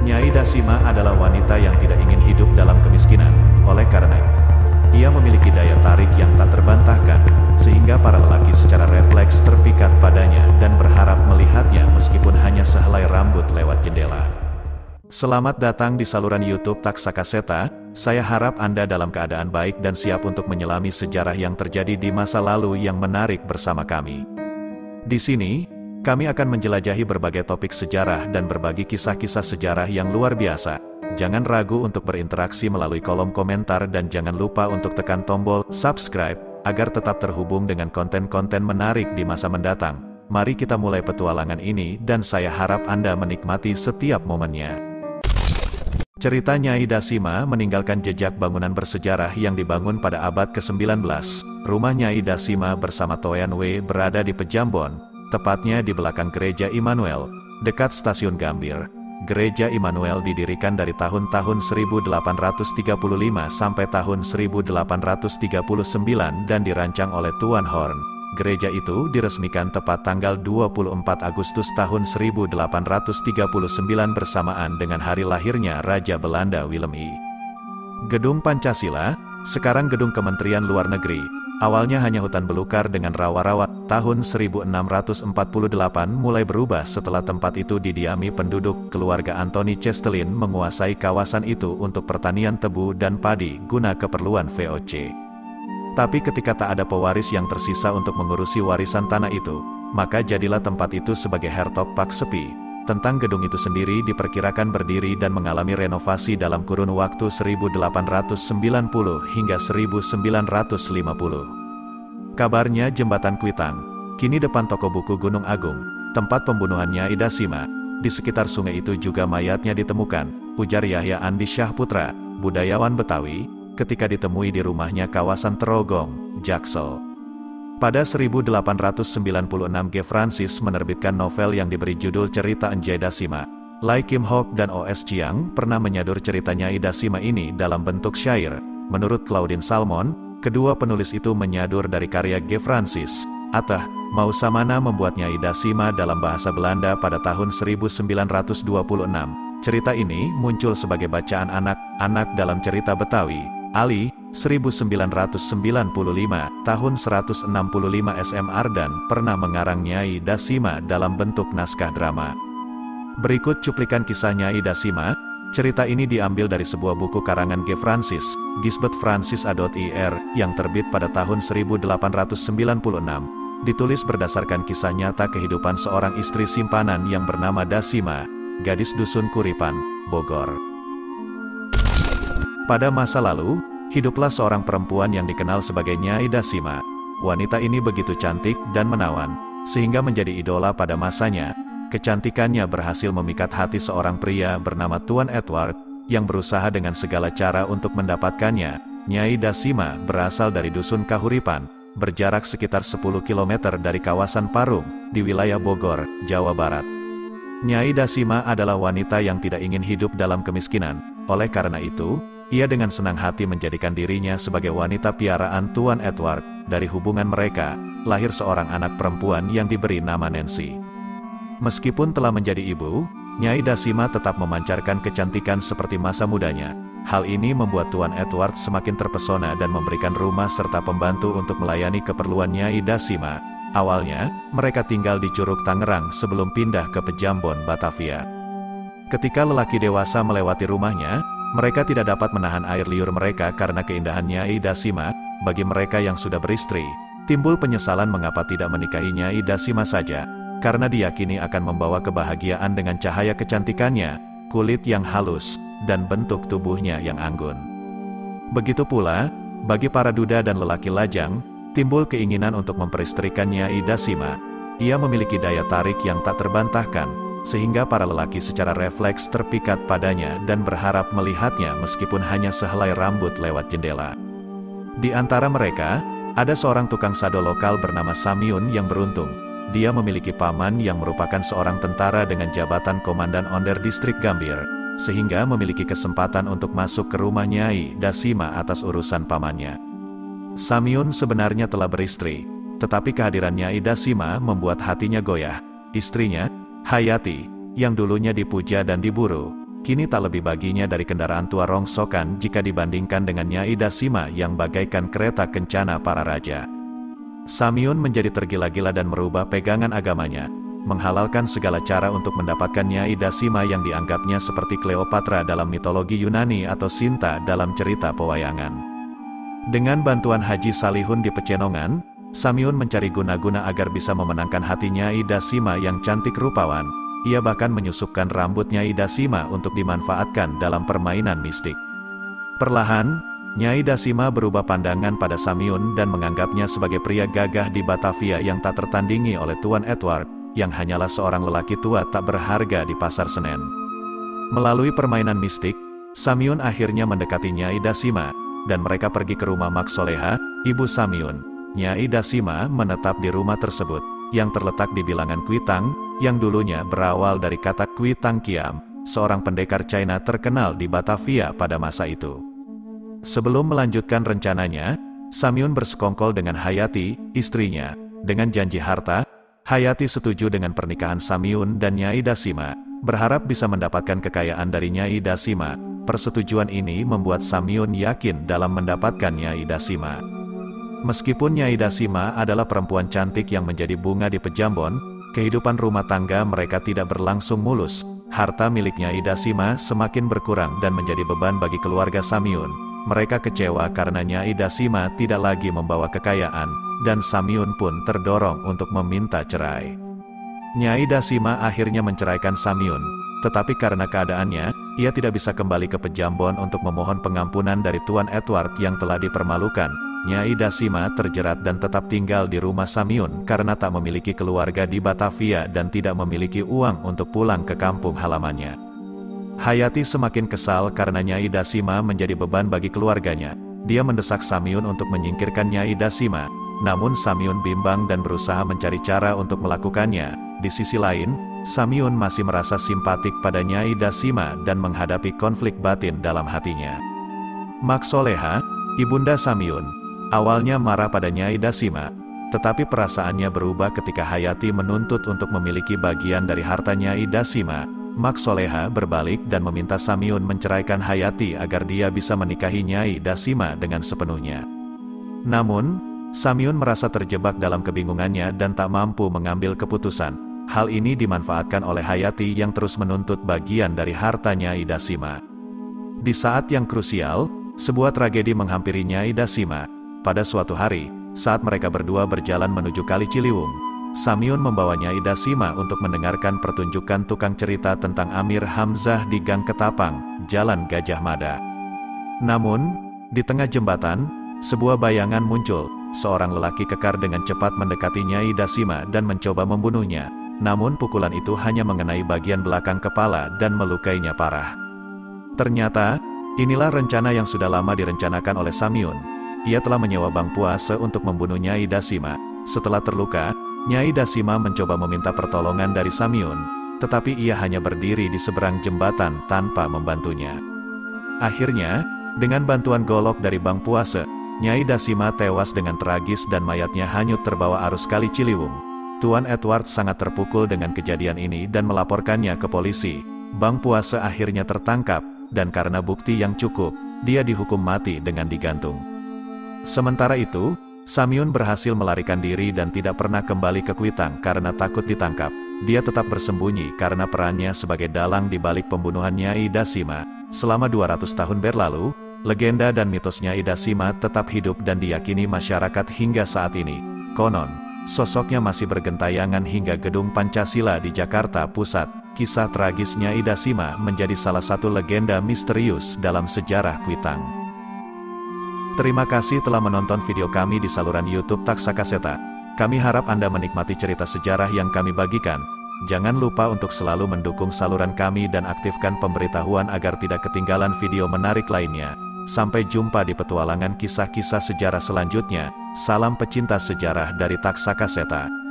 Nyai Dasima adalah wanita yang tidak ingin hidup dalam kemiskinan, oleh karena ia memiliki daya tarik yang tak terbantahkan, sehingga para lelaki secara refleks terpikat padanya dan berharap melihatnya meskipun hanya sehelai rambut lewat jendela. Selamat datang di saluran YouTube Taksa Kaseta, saya harap Anda dalam keadaan baik dan siap untuk menyelami sejarah yang terjadi di masa lalu yang menarik bersama kami. Di sini, kami akan menjelajahi berbagai topik sejarah dan berbagi kisah-kisah sejarah yang luar biasa. Jangan ragu untuk berinteraksi melalui kolom komentar dan jangan lupa untuk tekan tombol subscribe agar tetap terhubung dengan konten-konten menarik di masa mendatang. Mari kita mulai petualangan ini dan saya harap Anda menikmati setiap momennya. Cerita Nyai Dasima meninggalkan jejak bangunan bersejarah yang dibangun pada abad ke-19. Rumah Nyai Dasima bersama Toyan Wei berada di Pejambon, tepatnya di belakang Gereja Immanuel, dekat Stasiun Gambir. Gereja Immanuel didirikan dari tahun-tahun 1835 sampai tahun 1839 dan dirancang oleh Tuan Horn. Gereja itu diresmikan tepat tanggal 24 Agustus tahun 1839 bersamaan dengan hari lahirnya Raja Belanda Willem I. Gedung Pancasila, sekarang Gedung Kementerian Luar Negeri, Awalnya hanya hutan belukar dengan rawa-rawa, tahun 1648 mulai berubah setelah tempat itu didiami penduduk keluarga Anthony Chestelin menguasai kawasan itu untuk pertanian tebu dan padi guna keperluan VOC. Tapi ketika tak ada pewaris yang tersisa untuk mengurusi warisan tanah itu, maka jadilah tempat itu sebagai Hertog Pak Sepi. Tentang gedung itu sendiri diperkirakan berdiri dan mengalami renovasi dalam kurun waktu 1890 hingga 1950. Kabarnya jembatan Kuitang, kini depan toko buku Gunung Agung, tempat pembunuhannya Ida Sima. Di sekitar sungai itu juga mayatnya ditemukan, ujar Yahya Andi Syah Putra, budayawan Betawi, ketika ditemui di rumahnya kawasan Terogong, Jaksel. Pada 1896 G. Francis menerbitkan novel yang diberi judul Cerita Enjai Dasima. Lai Kim Hok dan O.S. Chiang pernah menyadur ceritanya Dasima ini dalam bentuk syair. Menurut Claudine Salmon, kedua penulis itu menyadur dari karya G. Francis. Atah, mau samana membuatnya Dasima dalam bahasa Belanda pada tahun 1926. Cerita ini muncul sebagai bacaan anak-anak dalam cerita Betawi. Ali, 1995, tahun 165 SM Ardan pernah mengarang Nyai Dasima dalam bentuk naskah drama. Berikut cuplikan kisah Nyai Dasima, cerita ini diambil dari sebuah buku karangan G. Francis, Gisbert Francis A.Ir, yang terbit pada tahun 1896. Ditulis berdasarkan kisah nyata kehidupan seorang istri simpanan yang bernama Dasima, gadis dusun Kuripan, Bogor. Pada masa lalu, hiduplah seorang perempuan yang dikenal sebagai Nyai Dasima. Wanita ini begitu cantik dan menawan, sehingga menjadi idola pada masanya. Kecantikannya berhasil memikat hati seorang pria bernama Tuan Edward, yang berusaha dengan segala cara untuk mendapatkannya. Nyai Dasima berasal dari Dusun Kahuripan, berjarak sekitar 10 km dari kawasan Parung, di wilayah Bogor, Jawa Barat. Nyai Dasima adalah wanita yang tidak ingin hidup dalam kemiskinan, oleh karena itu, ia dengan senang hati menjadikan dirinya sebagai wanita piaraan Tuan Edward. Dari hubungan mereka, lahir seorang anak perempuan yang diberi nama Nancy. Meskipun telah menjadi ibu, Nyai Dasima tetap memancarkan kecantikan seperti masa mudanya. Hal ini membuat Tuan Edward semakin terpesona dan memberikan rumah serta pembantu untuk melayani keperluan Nyai Dasima. Awalnya, mereka tinggal di Curug Tangerang sebelum pindah ke Pejambon, Batavia. Ketika lelaki dewasa melewati rumahnya, mereka tidak dapat menahan air liur mereka karena keindahannya Ida Sima, bagi mereka yang sudah beristri, timbul penyesalan mengapa tidak menikahinya Ida Sima saja, karena diyakini akan membawa kebahagiaan dengan cahaya kecantikannya, kulit yang halus, dan bentuk tubuhnya yang anggun. Begitu pula, bagi para duda dan lelaki lajang, timbul keinginan untuk memperistrikannya Ida Sima. Ia memiliki daya tarik yang tak terbantahkan, sehingga para lelaki secara refleks terpikat padanya dan berharap melihatnya meskipun hanya sehelai rambut lewat jendela. Di antara mereka, ada seorang tukang sado lokal bernama Samyun yang beruntung. Dia memiliki paman yang merupakan seorang tentara dengan jabatan Komandan Onder Distrik Gambir, sehingga memiliki kesempatan untuk masuk ke rumah Nyai Dasima atas urusan pamannya. Samyun sebenarnya telah beristri, tetapi kehadiran Nyai Dasima membuat hatinya goyah. Istrinya, Hayati, yang dulunya dipuja dan diburu, kini tak lebih baginya dari kendaraan tua rongsokan jika dibandingkan dengan Nyai Dasima yang bagaikan kereta kencana para raja. Samyun menjadi tergila-gila dan merubah pegangan agamanya, menghalalkan segala cara untuk mendapatkan Nyai Dasima yang dianggapnya seperti Cleopatra dalam mitologi Yunani atau Sinta dalam cerita pewayangan. Dengan bantuan Haji Salihun di Pecenongan, Samyun mencari guna-guna agar bisa memenangkan hati Nyai Dasima yang cantik rupawan, ia bahkan menyusupkan rambutnya Ida Sima untuk dimanfaatkan dalam permainan mistik. Perlahan, Nyai Dasima berubah pandangan pada Samyun dan menganggapnya sebagai pria gagah di Batavia yang tak tertandingi oleh Tuan Edward, yang hanyalah seorang lelaki tua tak berharga di pasar Senen. Melalui permainan mistik, Samyun akhirnya mendekati Nyai Dasima, dan mereka pergi ke rumah Mak Soleha, ibu Samyun. Nyai Dasima menetap di rumah tersebut, yang terletak di bilangan Kuitang, yang dulunya berawal dari kata Kuitang Kiam, seorang pendekar China terkenal di Batavia pada masa itu. Sebelum melanjutkan rencananya, Samyun bersekongkol dengan Hayati, istrinya. Dengan janji harta, Hayati setuju dengan pernikahan Samyun dan Nyai Dasima, berharap bisa mendapatkan kekayaan dari Nyai Dasima. Persetujuan ini membuat Samyun yakin dalam mendapatkan Nyai Dasima. Meskipun Nyai Dasima adalah perempuan cantik yang menjadi bunga di Pejambon, kehidupan rumah tangga mereka tidak berlangsung mulus. Harta miliknya Ida Sima semakin berkurang dan menjadi beban bagi keluarga Samyun. Mereka kecewa karena Nyai Dasima tidak lagi membawa kekayaan, dan Samyun pun terdorong untuk meminta cerai. Nyai Dasima akhirnya menceraikan Samyun, tetapi karena keadaannya, ia tidak bisa kembali ke Pejambon untuk memohon pengampunan dari Tuan Edward yang telah dipermalukan, Nyai Dasima terjerat dan tetap tinggal di rumah Samyun karena tak memiliki keluarga di Batavia dan tidak memiliki uang untuk pulang ke kampung halamannya. Hayati semakin kesal karena Nyai Dasima menjadi beban bagi keluarganya. Dia mendesak Samyun untuk menyingkirkan Nyai Dasima, namun Samyun bimbang dan berusaha mencari cara untuk melakukannya. Di sisi lain, Samyun masih merasa simpatik pada Nyai Dasima dan menghadapi konflik batin dalam hatinya. Mak Soleha, Ibunda Samyun, Awalnya marah pada Nyai Dasima, tetapi perasaannya berubah ketika Hayati menuntut untuk memiliki bagian dari harta Nyai Dasima. Mak Soleha berbalik dan meminta Samyun menceraikan Hayati agar dia bisa menikahi Nyai Dasima dengan sepenuhnya. Namun, Samyun merasa terjebak dalam kebingungannya dan tak mampu mengambil keputusan. Hal ini dimanfaatkan oleh Hayati yang terus menuntut bagian dari harta Nyai Dasima. Di saat yang krusial, sebuah tragedi menghampiri Nyai Dasima, pada suatu hari, saat mereka berdua berjalan menuju Kali Ciliwung, Samyun membawanya Ida Sima untuk mendengarkan pertunjukan tukang cerita tentang Amir Hamzah di Gang Ketapang, Jalan Gajah Mada. Namun, di tengah jembatan, sebuah bayangan muncul, seorang lelaki kekar dengan cepat mendekati Nyai Dasima dan mencoba membunuhnya. Namun pukulan itu hanya mengenai bagian belakang kepala dan melukainya parah. Ternyata, inilah rencana yang sudah lama direncanakan oleh Samyun, ia telah menyewa Bang Puase untuk membunuh Nyai Dasima. Setelah terluka, Nyai Dasima mencoba meminta pertolongan dari Samyun, tetapi ia hanya berdiri di seberang jembatan tanpa membantunya. Akhirnya, dengan bantuan golok dari Bang Puase, Nyai Dasima tewas dengan tragis dan mayatnya hanyut terbawa arus kali Ciliwung. Tuan Edward sangat terpukul dengan kejadian ini dan melaporkannya ke polisi. Bang Puase akhirnya tertangkap, dan karena bukti yang cukup, dia dihukum mati dengan digantung. Sementara itu, Samyun berhasil melarikan diri dan tidak pernah kembali ke Kuitang karena takut ditangkap. Dia tetap bersembunyi karena perannya sebagai dalang di balik pembunuhan Nyai Dasima. Selama 200 tahun berlalu, legenda dan mitosnya Idasima tetap hidup dan diyakini masyarakat hingga saat ini. Konon, sosoknya masih bergentayangan hingga gedung Pancasila di Jakarta Pusat. Kisah tragisnya Idasima menjadi salah satu legenda misterius dalam sejarah Kuitang. Terima kasih telah menonton video kami di saluran YouTube Taksa Kaseta. Kami harap Anda menikmati cerita sejarah yang kami bagikan. Jangan lupa untuk selalu mendukung saluran kami dan aktifkan pemberitahuan agar tidak ketinggalan video menarik lainnya. Sampai jumpa di petualangan kisah-kisah sejarah selanjutnya. Salam pecinta sejarah dari Taksa Kaseta.